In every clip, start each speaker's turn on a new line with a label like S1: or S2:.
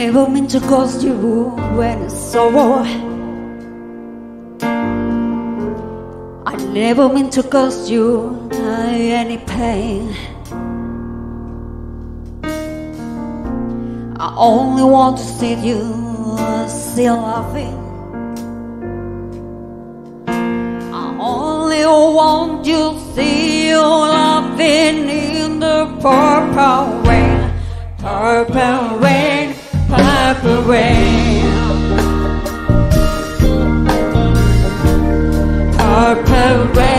S1: never meant to cause you any sorrow. I never meant to cause you any pain. I only want to see you still laughing. I only want you to see you laughing in the purple rain, purple rain, Purple rain,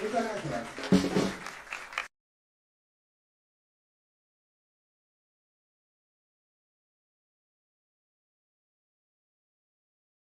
S1: إذا أثبت